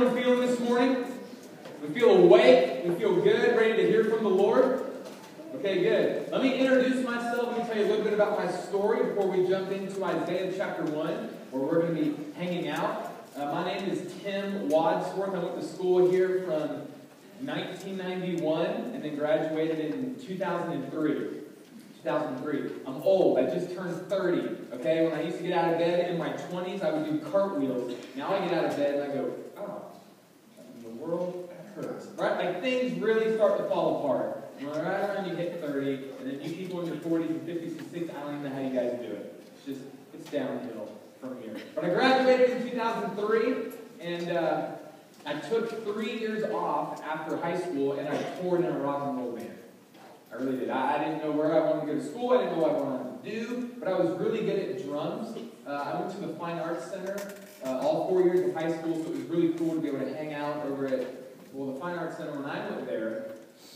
everyone feeling this morning? We feel awake. We feel good, ready to hear from the Lord. Okay, good. Let me introduce myself. Let me tell you a little bit about my story before we jump into Isaiah chapter 1, where we're going to be hanging out. Uh, my name is Tim Wadsworth. I went to school here from 1991 and then graduated in 2003. 2003. I'm old. I just turned 30. Okay? When I used to get out of bed in my 20s, I would do cartwheels. Now I get out of bed and I go, the world? Hurts. Right? Like things really start to fall apart. Right around you hit 30, and then you people in your 40s and 50s and 60s, I don't even know how you guys do it. It's just, it's downhill from here. But I graduated in 2003, and uh, I took three years off after high school, and I toured in a rock and roll band. I really did. I, I, didn't know where I wanted to go to school. I didn't know what I wanted to do, but I was really good at drums. Uh, I went to the Fine Arts Center uh, all four years of high school, so it was really cool to be able to hang out over at, well, the Fine Arts Center when I went there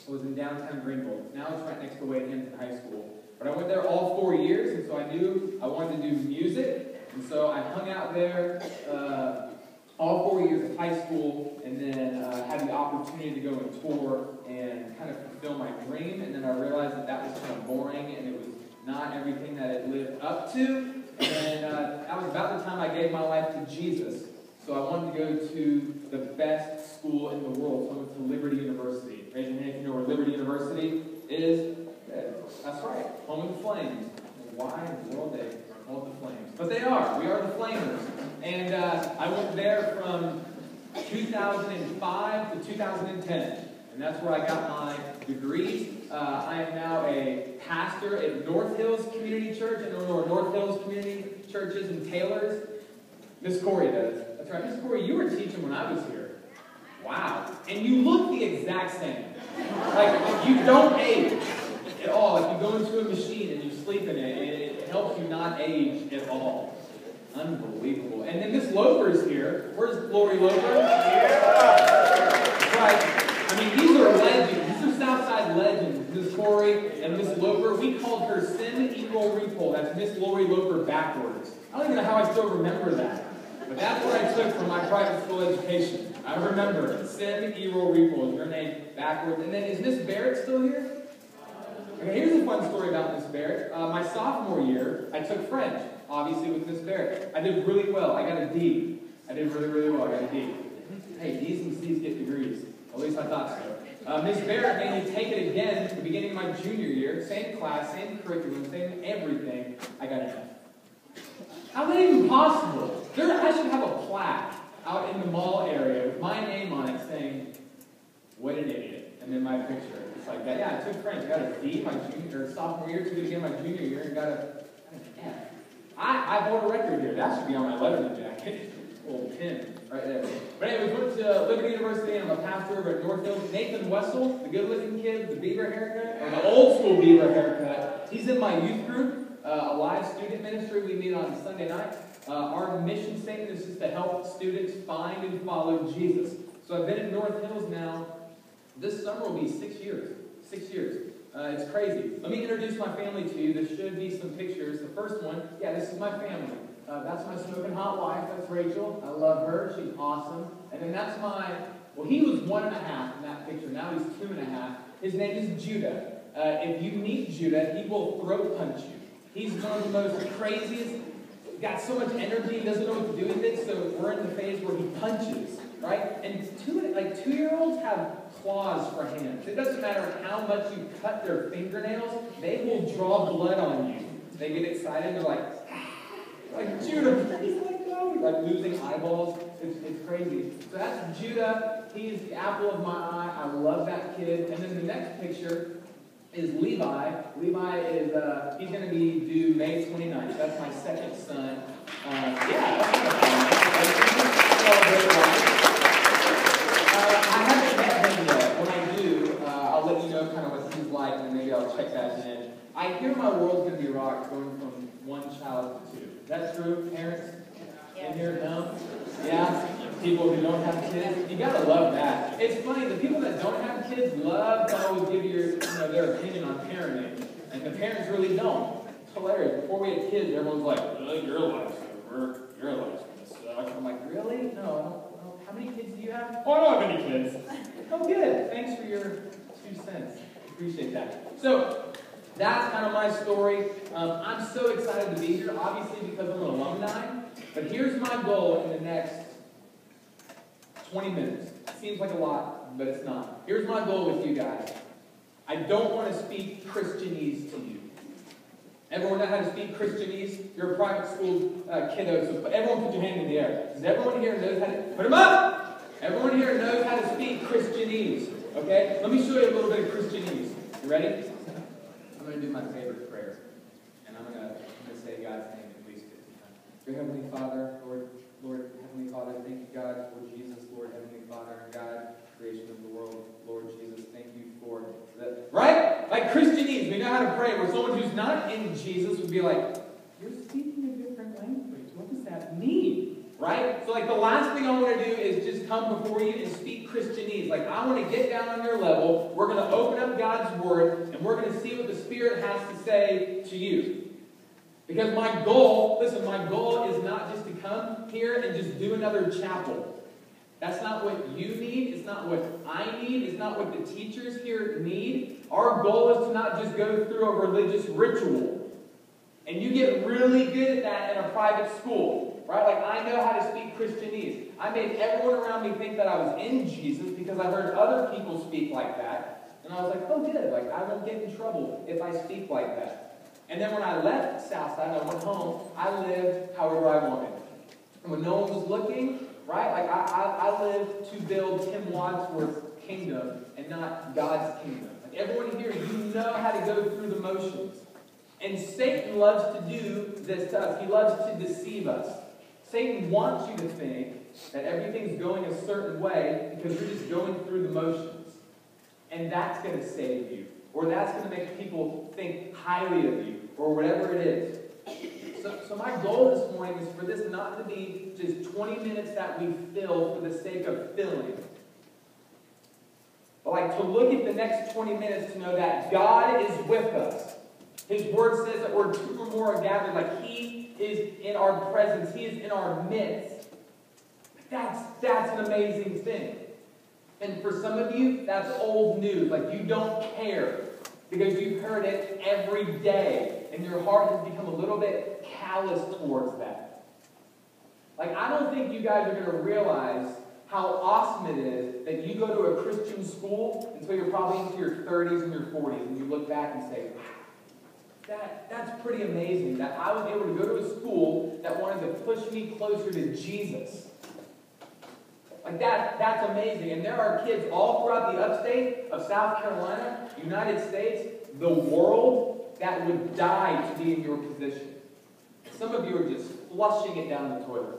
was in downtown Greenville. Now it's right next to Wade High School. But I went there all four years, and so I knew I wanted to do music, and so I hung out there uh, all four years of high school, and then uh, had the opportunity to go and tour and kind of fulfill my dream. And then I realized that that was kind of boring, and it was not everything that it lived up to. And uh, that was about the time I gave my life to Jesus. So I wanted to go to the best school in the world. So I went to Liberty University. Raise your hand if you know where Liberty University is. That's right, home of the Flames. Why in the world they called the Flames? But they are. We are the Flamers. And uh, I went there from 2005 to 2010. And that's where I got my degree. Uh, I am now a pastor at North Hills Community Church. I know where North Hills Community Church is in Taylors. Miss Corey does. That's right. Miss Corey, you were teaching when I was here. Wow. And you look the exact same. Like, you don't age at all. Like, you go into a machine and you sleep in it, and it helps you not age at all. Unbelievable. And then Miss Loper's here. Where's Lori Loper? Yeah. Right. I mean, these are legends. Are Miss Corey and Miss Loper. We called her Sin Eagle Repole. That's Miss Lori Loper backwards. I don't even know how I still remember that. But that's what I took from my private school education. I remember. Sin Eagle Repole is her name backwards. And then is Miss Barrett still here? Okay, here's a fun story about Miss Barrett. Uh, my sophomore year, I took French obviously with Miss Barrett. I did really well. I got a D. I did really, really well. I got a D. Hey, D's and C's get degrees. At least I thought so. Uh, Miss Barrett made me take it again at the beginning of my junior year. Same class, same curriculum, same everything. I got an F. How is that even possible? There, I should have a plaque out in the mall area with my name on it saying, what an idiot. And then my picture. It's like that. Yeah, I took French. I got a D my junior, or sophomore year, took it again my junior year, and got, a, got an F. I, I hold a record here. That should be on my Letterman jacket. Old pin right there. But anyways, went to Liberty University. and I'm a pastor over at North Hills. Nathan Wessel, the good-looking kid, the beaver haircut, or the old school beaver haircut. He's in my youth group, uh, a live student ministry. We meet on Sunday night. Uh, our mission statement is just to help students find and follow Jesus. So I've been in North Hills now. This summer will be six years. Six years. Uh, it's crazy. Let me introduce my family to you. There should be some pictures. The first one, yeah, this is my family. Uh, that's my smoking hot wife. That's Rachel. I love her. She's awesome. And then that's my, well, he was one and a half in that picture. Now he's two and a half. His name is Judah. Uh, if you meet Judah, he will throat punch you. He's one of the most craziest, got so much energy, doesn't know what to do with it, so we're in the phase where he punches, right? And two, like two-year-olds have claws for hands. It doesn't matter how much you cut their fingernails, they will draw blood on you. They get excited, they're like, like Judah, like losing eyeballs. It's, it's crazy. So that's Judah. He's the apple of my eye. I love that kid. And then the next picture is Levi. Levi is, uh, he's going to be due May 29th. That's my second son. Uh, yeah, I haven't met him yet. When I do, I'll let you know kind of what he's like, and maybe I'll check that in. I hear my world's going to be rocked going from one child to two. Is that true, parents? In here, no? Yeah? People who don't have kids, you gotta love that. It's funny, the people that don't have kids love to always give your, you know, their opinion on parenting. And the parents really don't. It's hilarious. Before we had kids, everyone's like, oh, your life's gonna work, your life's gonna suck. I'm like, really? No, I don't, How many kids do you have? Oh, I don't have any kids. oh, good. Thanks for your two cents. Appreciate that. So, that's kind of my story. Um, I'm so excited to be here, obviously because I'm an alumni. But here's my goal in the next 20 minutes. Seems like a lot, but it's not. Here's my goal with you guys. I don't want to speak Christianese to you. Everyone know how to speak Christianese? You're a private school uh, kiddo, so everyone put your hand in the air. Does everyone here knows how to put them up? Everyone here knows how to speak Christianese. Okay? Let me show you a little bit of Christianese. You ready? I'm going to do my favorite prayer. And I'm going to, I'm going to say God's name at least 50 times. Dear Heavenly Father, Lord, Lord, Heavenly Father, thank you, God, for Jesus, Lord, Heavenly Father, God, creation of the world. Lord Jesus, thank you for that. Right? Like Christianese, we know how to pray. Where someone who's not in Jesus would be like, You're a different language. What does that mean? Right? So, like, the last thing I want to do is just come before you and speak Christianese. Like, I want to get down on your level. We're going to open up God's Word, and we're going to see what the Spirit has to say to you. Because my goal, listen, my goal is not just to come here and just do another chapel. That's not what you need. It's not what I need. It's not what the teachers here need. Our goal is to not just go through a religious ritual. And you get really good at that in a private school. Right? Like, I know how to speak Christianese. I made everyone around me think that I was in Jesus because I heard other people speak like that. And I was like, oh, good. Like, I won't get in trouble if I speak like that. And then when I left Southside, I went home, I lived however I wanted. And when no one was looking, right? Like, I, I, I lived to build Tim Wadsworth's kingdom and not God's kingdom. Like, everyone here, you know how to go through the motions. And Satan loves to do this to us. He loves to deceive us. Satan wants you to think that everything's going a certain way because you're just going through the motions. And that's going to save you. Or that's going to make people think highly of you. Or whatever it is. So, so my goal this morning is for this not to be just 20 minutes that we fill for the sake of filling. But like to look at the next 20 minutes to know that God is with us. His word says that we're two or more are gathered, like He is in our presence. He is in our midst. That's, that's an amazing thing. And for some of you, that's old news. Like you don't care because you've heard it every day and your heart has become a little bit callous towards that. Like, I don't think you guys are going to realize how awesome it is that you go to a Christian school until you're probably into your 30s and your 40s and you look back and say, wow, that, that's pretty amazing that I was able to go to a school that wanted to push me closer to Jesus. Like that, that's amazing. And there are kids all throughout the upstate of South Carolina, United States, the world that would die to be in your position. Some of you are just flushing it down the toilet.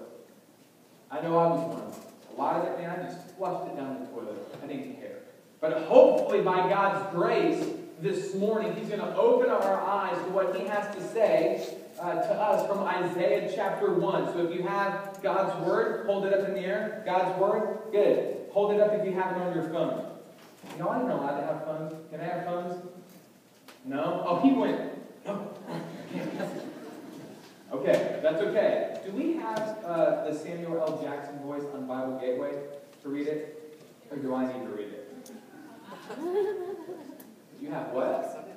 I know I was one. A lot of it, man, I just flushed it down the toilet. I didn't care. But hopefully, by God's grace, this morning, he's going to open our eyes to what he has to say uh, to us from Isaiah chapter 1. So if you have God's word, hold it up in the air. God's word, good. Hold it up if you have it on your phone. Know, I'm not allowed to have phones. Can I have phones? No? Oh, he went, no. okay, that's okay. Do we have uh, the Samuel L. Jackson voice on Bible Gateway to read it? Or do I need to read it? You have what?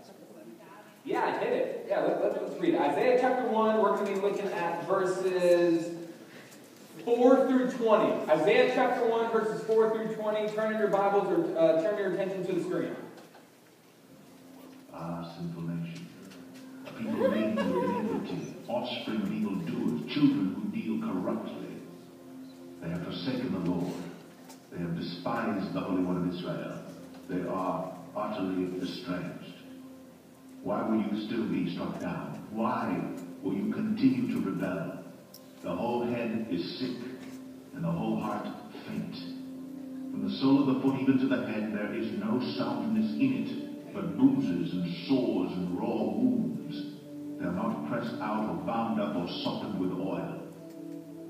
Yeah, I hit it. Yeah, let, let, let's read it. Isaiah chapter 1, we're going to be looking at verses 4 through 20. Isaiah chapter 1, verses 4 through 20. Turn in your Bibles or uh, turn your attention to the screen. Ah, sinful nation. People laden with iniquity offspring of evildoers, children who deal corruptly. They have forsaken the Lord. They have despised the Holy One of Israel. They are utterly estranged. Why will you still be struck down? Why will you continue to rebel? The whole head is sick, and the whole heart faint. From the sole of the foot even to the head there is no soundness in it, but bruises and sores and raw wounds. They are not pressed out or bound up or softened with oil.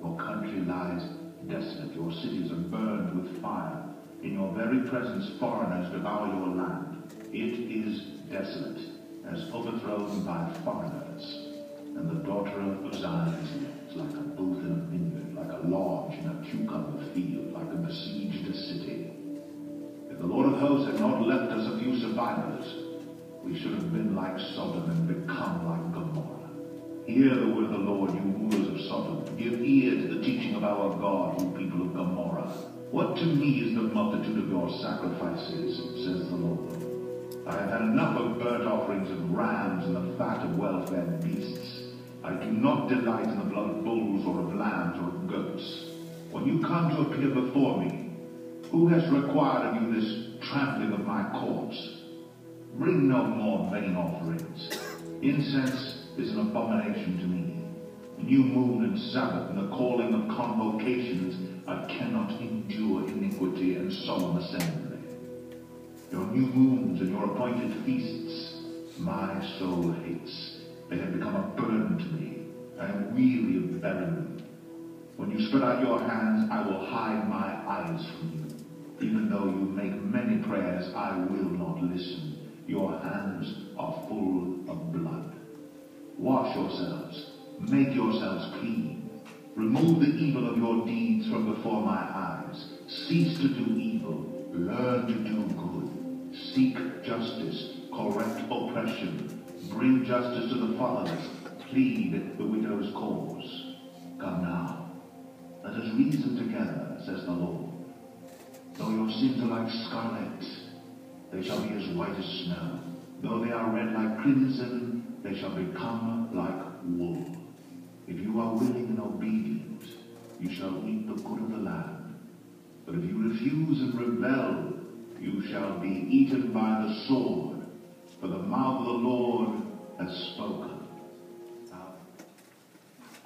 Your country lies desolate, your cities are burned with fire. In your very presence foreigners devour your land. It is desolate, as overthrown by foreigners. And the daughter of Zion is like a booth in a vineyard, like a lodge in a cucumber field, like a besieged city. If the Lord of hosts had not left us a few survivors, we should have been like Sodom and become like Gomorrah. Hear the word of the Lord, you rulers of Sodom. Give ear to the teaching of our God, you people of Gomorrah. What to me is the multitude of your sacrifices, says the Lord. I have had enough of burnt offerings of rams and the fat of well-fed beasts. I do not delight in the blood of bulls or of lambs or of goats. When you come to appear before me, who has required of you this trampling of my courts? Bring no more vain offerings. Incense is an abomination to me. New moon and Sabbath and the calling of convocations, I cannot endure iniquity and solemn assembly. Your new moons and your appointed feasts, my soul hates. They have become a burden to me. I am weary of bearing them. When you spread out your hands, I will hide my eyes from you. Even though you make many prayers, I will not listen. Your hands are full of blood. Wash yourselves. Make yourselves clean. Remove the evil of your deeds from before my eyes. Cease to do evil. Learn to do good. Seek justice. Correct oppression. Bring justice to the fatherless. Plead the widow's cause. Come now. Let us reason together, says the Lord. Though your sins are like scarlet, they shall be as white as snow. Though they are red like crimson, they shall become like wool. If you are willing and obedient, you shall eat the good of the land. But if you refuse and rebel, you shall be eaten by the sword. For the mouth of the Lord has spoken.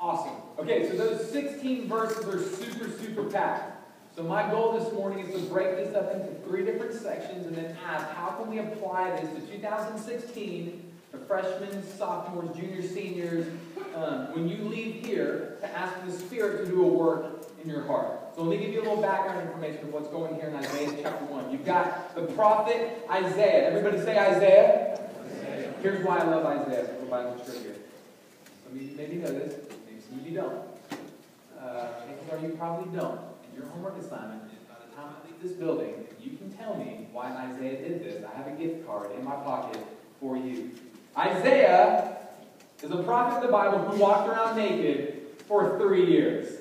Awesome. Okay, so those 16 verses are super, super packed. So my goal this morning is to break this up into three different sections and then ask how can we apply this to 2016, the freshmen, sophomores, juniors, seniors, um, when you leave here to ask the Spirit to do a work in your heart. So let me give you a little background information of what's going here in Isaiah chapter 1. You've got the prophet Isaiah. Everybody say Isaiah. Isaiah. Here's why I love Isaiah. Some Bible trivia. Some of you maybe know this, maybe some of you don't. Uh, are you probably don't. And your homework assignment is by the time I leave this building, you can tell me why Isaiah did this. I have a gift card in my pocket for you. Isaiah is a prophet of the Bible who walked around naked for three years.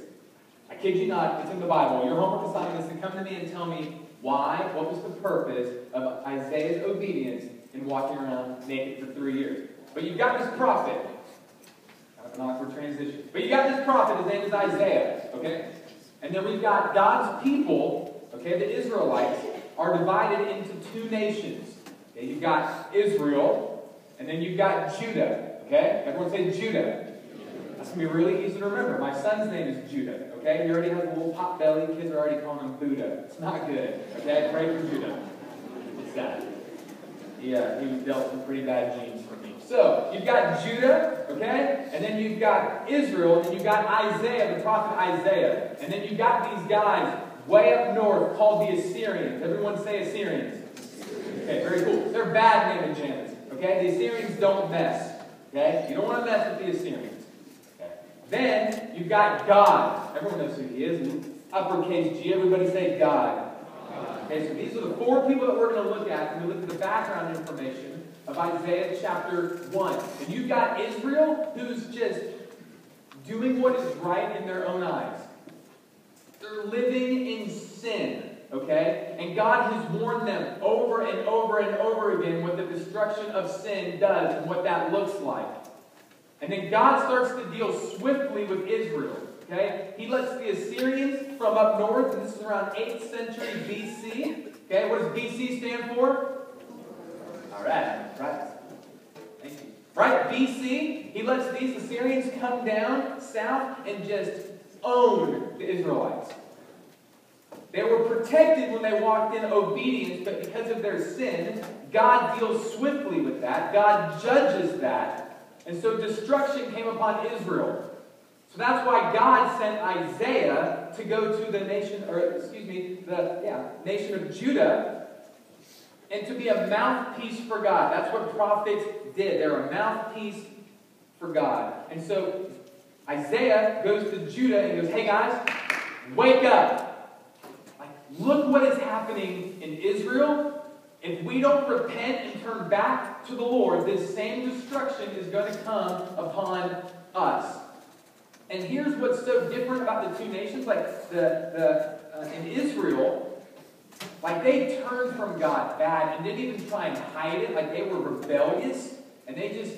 I kid you not, it's in the Bible. Your homework assignment is to come to me and tell me why, what was the purpose of Isaiah's obedience in walking around naked for three years. But you've got this prophet. Kind an awkward transition. But you've got this prophet, his name is Isaiah, okay? And then we've got God's people, okay, the Israelites, are divided into two nations. Okay, you've got Israel, and then you've got Judah. Okay? Everyone say Judah. That's going to be really easy to remember. My son's name is Judah. Okay? He already has a little pot belly. Kids are already calling him Buddha. It's not good. Okay? Pray for Judah. It's that. Yeah, he was dealt some pretty bad genes for me. So, you've got Judah, okay? And then you've got Israel, and you've got Isaiah, the prophet Isaiah. And then you've got these guys way up north called the Assyrians. Everyone say Assyrians. Okay, very cool. They're bad named Janus. Okay? The Assyrians don't mess. Okay? You don't want to mess with the Assyrians. Okay? Then you've got God. Everyone knows who he is. Uppercase G. Everybody say God. Okay, so these are the four people that we're going to look at when we look at the background information of Isaiah chapter 1. And you've got Israel who's just doing what is right in their own eyes. They're living in sin. Okay? And God has warned them over and over and over again what the destruction of sin does and what that looks like. And then God starts to deal swiftly with Israel. Okay? He lets the Assyrians from up north, and this is around 8th century BC. Okay, what does BC stand for? All right, right. Thank you. Right, BC, he lets these Assyrians come down south and just own the Israelites. They were protected when they walked in obedience, but because of their sin, God deals swiftly with that. God judges that. And so destruction came upon Israel. So that's why God sent Isaiah to go to the nation, or excuse me, the yeah, nation of Judah, and to be a mouthpiece for God. That's what prophets did. They're a mouthpiece for God. And so Isaiah goes to Judah and goes, Hey guys, wake up. Look what is happening in Israel. If we don't repent and turn back to the Lord, this same destruction is going to come upon us. And here's what's so different about the two nations. Like the, the uh, in Israel, like they turned from God bad and didn't even try and hide it. Like they were rebellious and they just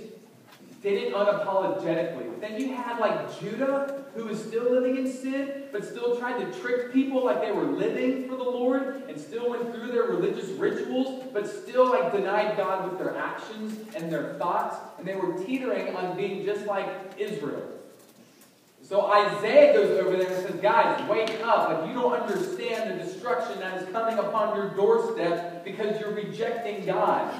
did it unapologetically. Then you had like Judah, who was still living in sin, but still tried to trick people like they were living for the Lord, and still went through their religious rituals, but still like denied God with their actions and their thoughts, and they were teetering on being just like Israel. So Isaiah goes over there and says, Guys, wake up. Like you don't understand the destruction that is coming upon your doorstep because you're rejecting God.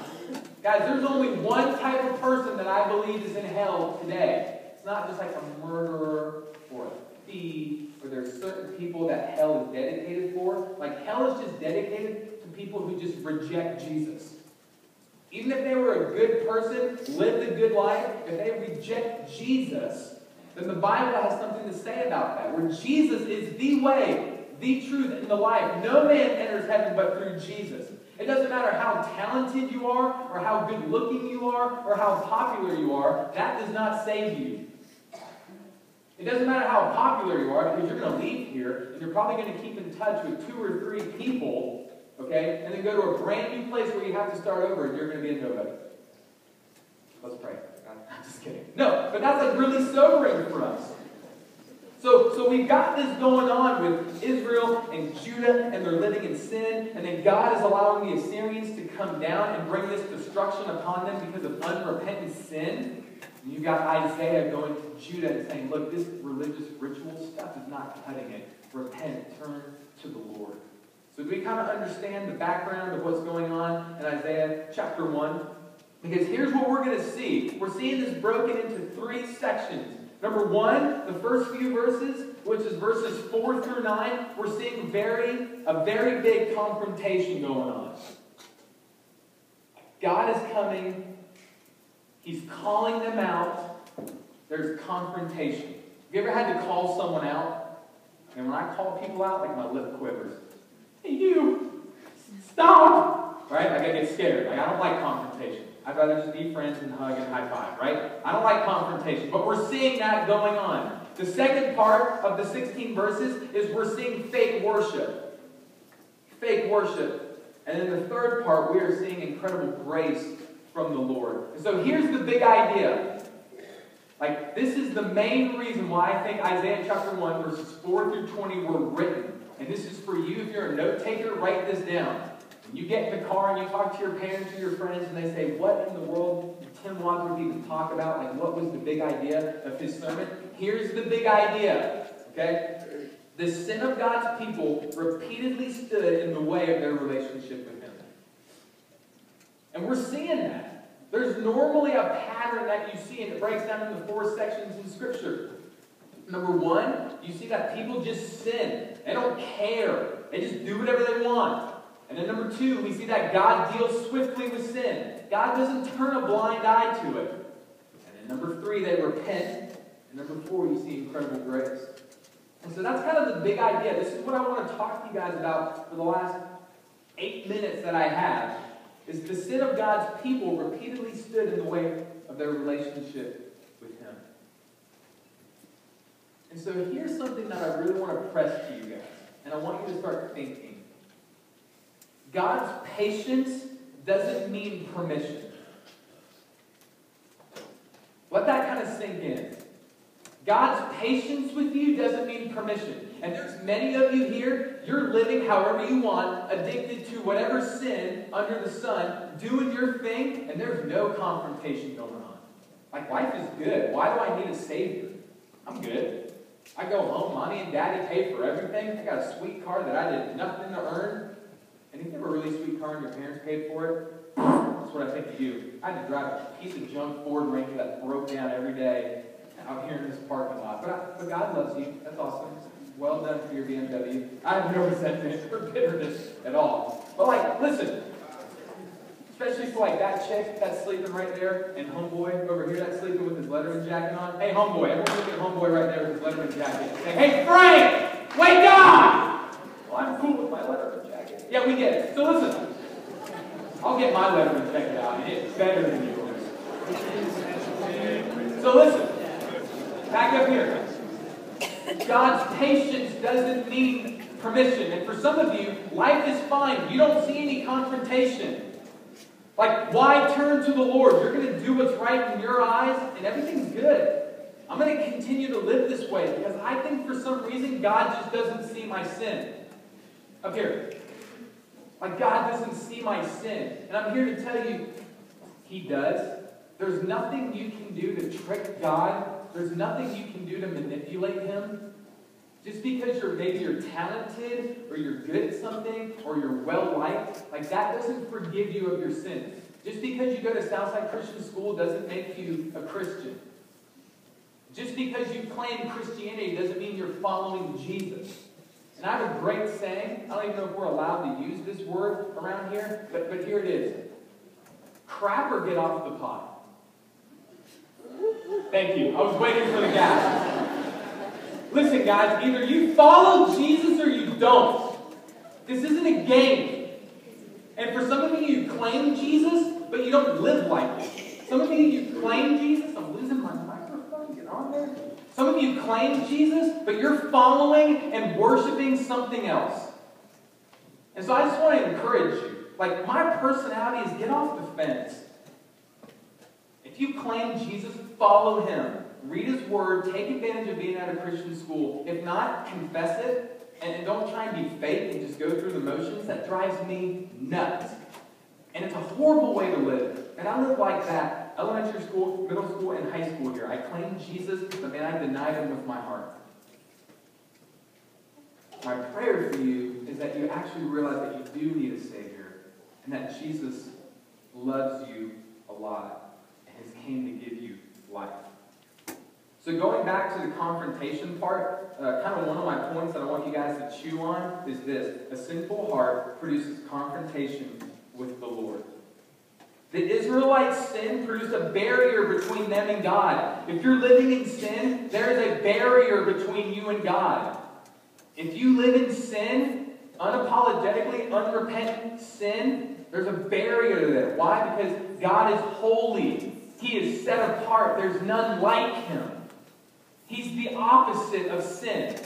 Guys, there's only one type of person that I believe is in hell today. It's not just like a murderer or a thief, or there's certain people that hell is dedicated for. Like, hell is just dedicated to people who just reject Jesus. Even if they were a good person, lived a good life, if they reject Jesus, then the Bible has something to say about that. Where Jesus is the way, the truth, and the life. No man enters heaven but through Jesus. It doesn't matter how talented you are, or how good looking you are, or how popular you are, that does not save you. It doesn't matter how popular you are, because you're going to leave here, and you're probably going to keep in touch with two or three people, okay, and then go to a brand new place where you have to start over, and you're going to be a nobody. Let's pray. I'm just kidding. No, but that's like really sobering for us. So, so we've got this going on with Israel and Judah, and they're living in sin, and then God is allowing the Assyrians to come down and bring this destruction upon them because of unrepentant sin. And you've got Isaiah going to Judah and saying, Look, this religious ritual stuff is not cutting it. Repent, turn to the Lord. So, do we kind of understand the background of what's going on in Isaiah chapter 1? Because here's what we're going to see. We're seeing this broken into three sections. Number one, the first few verses, which is verses 4 through 9, we're seeing very, a very big confrontation going on. God is coming. He's calling them out. There's confrontation. Have you ever had to call someone out? And when I call people out, like my lip quivers. Hey, you! Stop! Right? Like I get scared. Like I don't like confrontation. I'd rather just be friends and hug and high five, right? I don't like confrontation, but we're seeing that going on. The second part of the 16 verses is we're seeing fake worship. Fake worship. And then the third part, we are seeing incredible grace from the Lord. And so here's the big idea. Like, this is the main reason why I think Isaiah chapter 1, verses 4 through 20 were written. And this is for you. If you're a note taker, write this down. You get in the car and you talk to your parents or your friends, and they say, What in the world did Tim Wadsworth even talk about? Like, what was the big idea of his sermon? Here's the big idea, okay? The sin of God's people repeatedly stood in the way of their relationship with Him. And we're seeing that. There's normally a pattern that you see, and it breaks down into four sections in Scripture. Number one, you see that people just sin. They don't care. They just do whatever they want. And then number two, we see that God deals swiftly with sin. God doesn't turn a blind eye to it. And then number three, they repent. And number four, you see incredible grace. And so that's kind of the big idea. This is what I want to talk to you guys about for the last eight minutes that I have. Is the sin of God's people repeatedly stood in the way of their relationship with Him. And so here's something that I really want to press to you guys. And I want you to start thinking. God's patience doesn't mean permission. Let that kind of sink in. God's patience with you doesn't mean permission. And there's many of you here, you're living however you want, addicted to whatever sin under the sun, doing your thing, and there's no confrontation going on. Like, life is good. Why do I need a Savior? I'm good. I go home, mommy and daddy pay for everything. I got a sweet car that I did nothing to earn. And if you have a really sweet car and your parents paid for it, that's what I think you. I had to drive a piece of junk Ford Ranger that broke down every day out here in this parking lot. But, I, but God loves you. That's awesome. Well done for your BMW. I have no resentment or bitterness at all. But like, listen, Especially for like that chick that's sleeping right there, and homeboy over here that's sleeping with his Letterman jacket on. Hey, homeboy, everyone look at homeboy right there with his Letterman jacket. Say, hey, Frank, wake up! Well, I'm cool with my Letterman. Yeah, we get it. So listen, I'll get my Letterman jacket out, and it's better than yours. So listen, back up here. God's patience doesn't mean permission. And for some of you, life is fine. You don't see any confrontation. Like, why turn to the Lord? You're going to do what's right in your eyes, and everything's good. I'm going to continue to live this way because I think for some reason God just doesn't see my sin. Up here. Like, God doesn't see my sin. And I'm here to tell you, He does. There's nothing you can do to trick God, there's nothing you can do to manipulate Him. Just because you're maybe you're talented or you're good at something or you're well liked, like that doesn't forgive you of your sins. Just because you go to Southside Christian School doesn't make you a Christian. Just because you claim Christianity doesn't mean you're following Jesus. I a great saying. I don't even know if we're allowed to use this word around here, but, but here it is. Crap or get off the pot. Thank you. I was waiting for the gas. Listen, guys, either you follow Jesus or you don't. This isn't a game. And for some of you, you claim Jesus, but you don't live like it. Some of you, you claim Jesus. I'm losing my microphone. Get on there. Some of you claim Jesus, but you're following and worshiping something else. And so I just want to encourage you. Like, my personality is get off the fence. If you claim Jesus, follow him. Read his word. Take advantage of being at a Christian school. If not, confess it. And don't try and be fake and just go through the motions. That drives me nuts. And it's a horrible way to live. And I live like that. Elementary school, middle school, and high school here. I claimed Jesus, but then I denied him with my heart. My prayer for you is that you actually realize that you do need a Savior and that Jesus loves you a lot and has came to give you life. So going back to the confrontation part, uh, kind of one of my points that I want you guys to chew on is this. A sinful heart produces confrontation with the Lord. The Israelites' sin produced a barrier between them and God. If you're living in sin, there is a barrier between you and God. If you live in sin, unapologetically, unrepentant sin, there's a barrier there. Why? Because God is holy. He is set apart. There's none like him. He's the opposite of sin.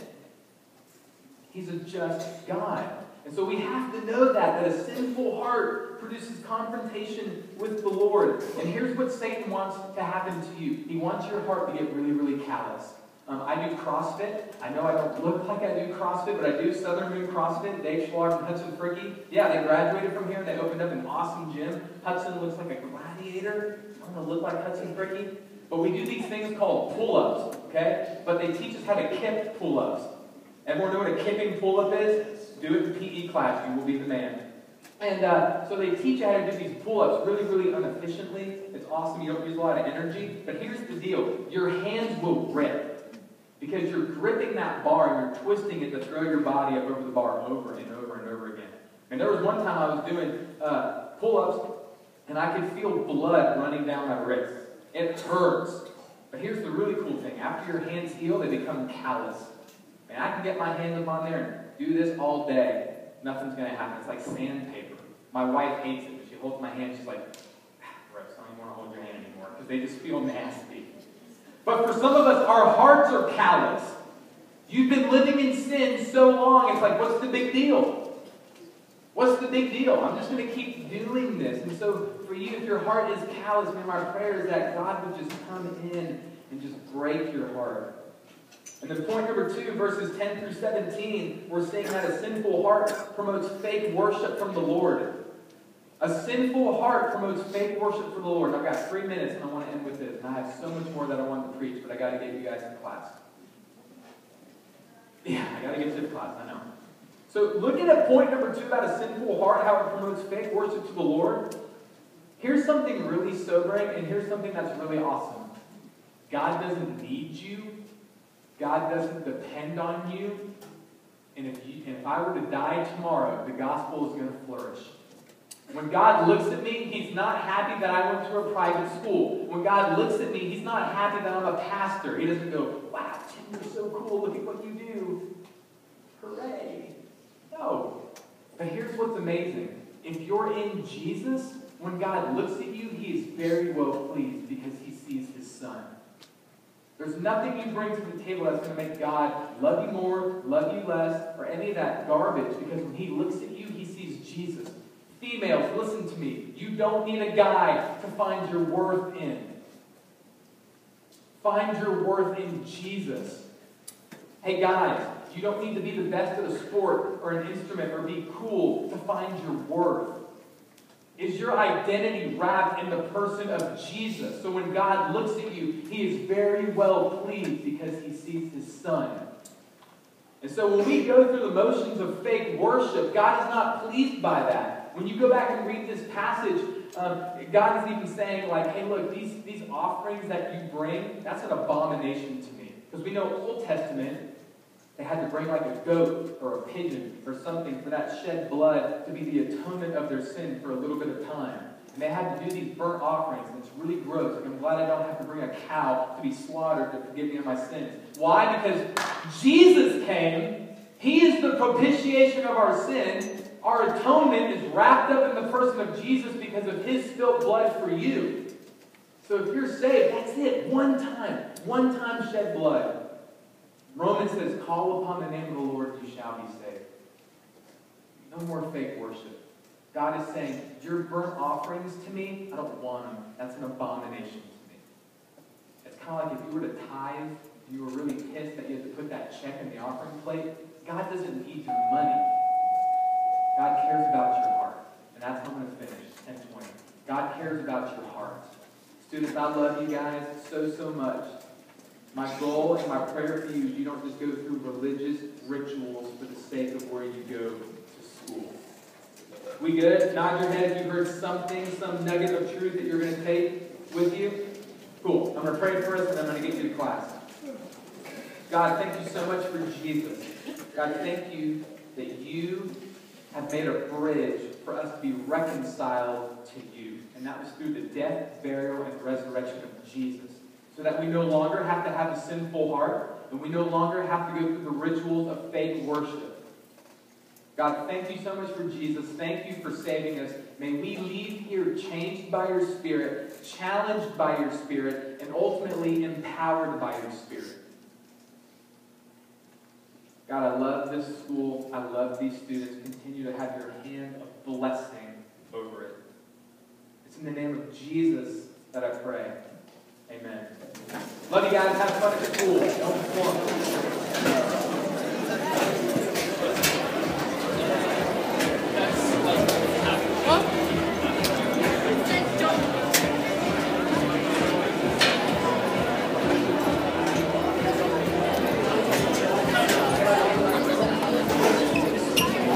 He's a just God. And so we have to know that, that a sinful heart produces confrontation with the Lord. And here's what Satan wants to happen to you. He wants your heart to get really, really callous. Um, I do CrossFit. I know I don't look like I do CrossFit, but I do Southern Moon CrossFit. Dave Schlar and Hudson Fricky. Yeah, they graduated from here. And they opened up an awesome gym. Hudson looks like a gladiator. I'm going to look like Hudson Fricky. But we do these things called pull-ups, okay? But they teach us how to kip pull-ups. Everyone know what a kipping pull-up is? Do it in PE class. You will be the man. And uh, so they teach you how to do these pull-ups really, really inefficiently. It's awesome. You don't use a lot of energy. But here's the deal. Your hands will rip. Because you're gripping that bar and you're twisting it to throw your body up over the bar over and over and over again. And there was one time I was doing uh, pull-ups and I could feel blood running down my wrist. It hurts. But here's the really cool thing. After your hands heal, they become callous. And I can get my hands up on there and do this all day. Nothing's going to happen. It's like sandpaper. My wife hates it. When she holds my hand, she's like, ah, gross, I don't even want to hold your hand anymore. Because they just feel nasty. But for some of us, our hearts are callous. You've been living in sin so long, it's like, what's the big deal? What's the big deal? I'm just going to keep doing this. And so, for you, if your heart is callous, man, my prayer is that God would just come in and just break your heart. And then point number two, verses 10 through 17, we're seeing that a sinful heart promotes fake worship from the Lord. A sinful heart promotes fake worship for the Lord. I've got three minutes and I want to end with this. And I have so much more that I want to preach, but I got to get you guys to class. Yeah, I got to get to the class, I know. So, looking at point number two about a sinful heart, how it promotes fake worship to the Lord, here's something really sobering, and here's something that's really awesome. God doesn't need you, God doesn't depend on you. And if, you, and if I were to die tomorrow, the gospel is going to flourish. When God looks at me, He's not happy that I went to a private school. When God looks at me, He's not happy that I'm a pastor. He doesn't go, wow, Tim, you're so cool. Look at what you do. Hooray. No. But here's what's amazing. If you're in Jesus, when God looks at you, He is very well pleased because He sees His Son. There's nothing you bring to the table that's going to make God love you more, love you less, or any of that garbage because when He looks at you, He sees Jesus. Females, listen to me. You don't need a guy to find your worth in. Find your worth in Jesus. Hey, guys, you don't need to be the best at a sport or an instrument or be cool to find your worth. Is your identity wrapped in the person of Jesus? So when God looks at you, he is very well pleased because he sees his son. And so when we go through the motions of fake worship, God is not pleased by that. When you go back and read this passage, um, God is even saying, like, hey, look, these, these offerings that you bring, that's an abomination to me. Because we know Old Testament, they had to bring like a goat or a pigeon or something for that shed blood to be the atonement of their sin for a little bit of time. And they had to do these burnt offerings, and it's really gross. Like, I'm glad I don't have to bring a cow to be slaughtered to forgive me of my sins. Why? Because Jesus came. He is the propitiation of our sin. Our atonement is wrapped up in the person of Jesus because of his spilt blood for you. So if you're saved, that's it. One time. One time shed blood. Romans says, Call upon the name of the Lord, you shall be saved. No more fake worship. God is saying, Your burnt offerings to me, I don't want them. That's an abomination to me. It's kind of like if you were to tithe, if you were really pissed that you had to put that check in the offering plate, God doesn't need your money. God cares about your heart. And that's how I'm going to finish, 1020. God cares about your heart. Students, I love you guys so, so much. My goal and my prayer for you is you don't just go through religious rituals for the sake of where you go to school. We good? Nod your head if you heard something, some nugget of truth that you're going to take with you. Cool. I'm going to pray first and I'm going to get you to class. God, thank you so much for Jesus. God, thank you that you have made a bridge for us to be reconciled to you. And that was through the death, burial, and resurrection of Jesus. So that we no longer have to have a sinful heart, and we no longer have to go through the rituals of fake worship. God, thank you so much for Jesus. Thank you for saving us. May we leave here changed by your Spirit, challenged by your Spirit, and ultimately empowered by your Spirit. God, I love this school. I love these students. Continue to have your hand of blessing over it. It's in the name of Jesus that I pray. Amen. Love you guys. Have fun at school. Don't